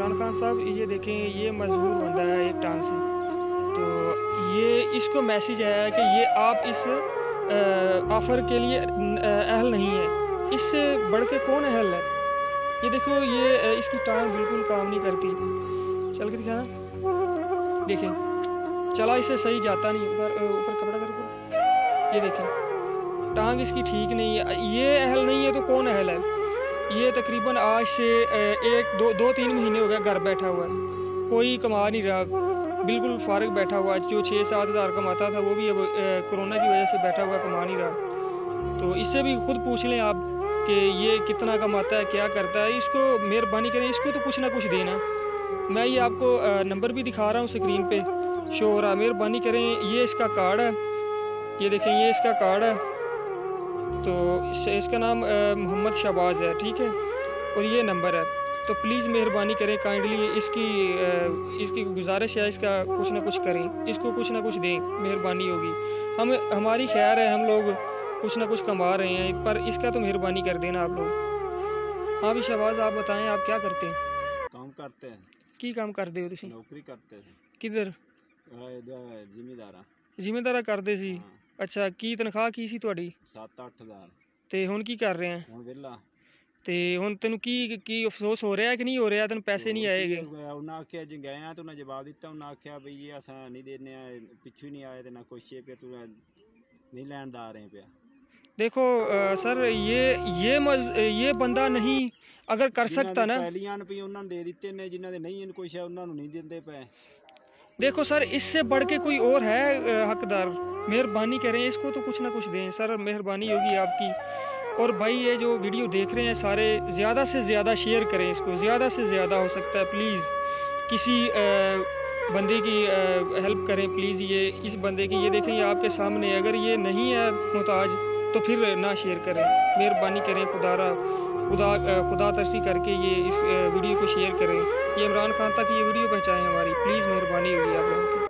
इमरान खान साहब, ये देखें, ये मजबूर बंदा है एक टांग से। तो ये इसको मैसेज आया है कि ये आप इस ऑफ़र के लिए अहल नहीं है। इससे बढ़ के कौन अहल है? ये देखो, ये इसकी टांग बिल्कुल काम नहीं करती। चल के दिखा। देखें, चला इसे, सही जाता नहीं। ऊपर ऊपर कपड़ा कर ये देखें, टांग इसकी ठीक नहीं है। ये अहल नहीं है तो कौन अहल है? ये तकरीबन आज से एक, दो दो, तीन महीने हो गए घर बैठा हुआ। है कोई कमा नहीं रहा, बिल्कुल फारग बैठा हुआ। जो छः सात हज़ार कमाता था, वो भी अब कोरोना की वजह से बैठा हुआ, कमा नहीं रहा। तो इससे भी खुद पूछ लें आप कि ये कितना कमाता है, क्या करता है? इसको मेहरबानी करें, इसको तो कुछ ना कुछ देना। मैं ये आपको नंबर भी दिखा रहा हूँ स्क्रीन पे। शो हो रहा मेहरबानी करें। ये इसका कार्ड है। ये देखें, ये इसका कार्ड है। तो इसका नाम मोहम्मद शहबाज है ठीक है और ये नंबर है तो प्लीज़ मेहरबानी करें काइंडली इसकी इसकी गुजारिश है इसका कुछ ना कुछ करें इसको कुछ ना कुछ दें मेहरबानी होगी हम हमारी खैर है हम लोग कुछ ना कुछ कमा रहे हैं पर इसका तो मेहरबानी कर देना आप लोग हाँ भी शहबाज आप बताएं आप क्या करते हैं काम करते हैं की काम करते हो तुम नौकरी करते हैं किधर ਜ਼ਿਮੀਦਾਰਾਂ ਜ਼ਿਮੀਂਦਾਰਾ ਕਰਦੇ ਸੀ ਅੱਛਾ ਕੀ ਤਨਖਾਹ ਕੀ ਸੀ ਤੁਹਾਡੀ 7-8000 ਤੇ ਹੁਣ ਕੀ ਕਰ ਰਹੇ ਆ ਹੁਣ ਵਿਹਲਾ ਤੇ ਹੁਣ ਤੈਨੂੰ ਕੀ ਕੀ ਅਫਸੋਸ ਹੋ ਰਿਹਾ ਕਿ ਨਹੀਂ ਹੋ ਰਿਹਾ ਤੈਨੂੰ ਪੈਸੇ ਨਹੀਂ ਆਏਗੇ ਉਹਨਾਂ ਆਖਿਆ ਜੇ ਗਏ ਆ ਤੇ ਉਹਨਾਂ ਜਵਾਬ ਦਿੱਤਾ ਉਹਨਾਂ ਆਖਿਆ ਬਈ ਇਹ ਅਸਾਂ ਨਹੀਂ ਦੇਣੇ ਆ ਪਿੱਛੂ ਨਹੀਂ ਆਏ ਤੇ ਨਾ ਕੁਛ ਪਿਆ ਤੂੰ नहीं लैंड आ रहे पे देखो आ, सर ये ये मज, ये बंदा नहीं अगर कर सकता ना ਪਹਿਲੀਆਂ ਰੁਪਏ ਉਹਨਾਂ ਨੂੰ ਦੇ ਦਿੱਤੇ ਨੇ ਜਿਨ੍ਹਾਂ ਦੇ ਨਹੀਂ ਇਹਨੂੰ ਕੁਛ ਹੈ ਉਹਨਾਂ ਨੂੰ ਨਹੀਂ ਦਿੰਦੇ ਪਏ देखो सर, इससे बढ़ के कोई और है हकदार? मेहरबानी करें, इसको तो कुछ ना कुछ दें। सर, मेहरबानी होगी आपकी। और भाई, ये जो वीडियो देख रहे हैं सारे, ज़्यादा से ज़्यादा शेयर करें इसको। ज़्यादा से ज़्यादा हो सकता है, प्लीज़। किसी बंदे की हेल्प करें, प्लीज़। ये, इस बंदे की, ये देखें, ये आपके सामने अगर ये नहीं है, मोहताज तो फिर ना शेयर करें, मेहरबानी करें खुदारा खुदा खुदा तरसी करके ये इस वीडियो को शेयर करें। ये इमरान खान तक ये वीडियो पहुँचाएँ हमारी। प्लीज़ मेहरबानी होगी आप लोगों की।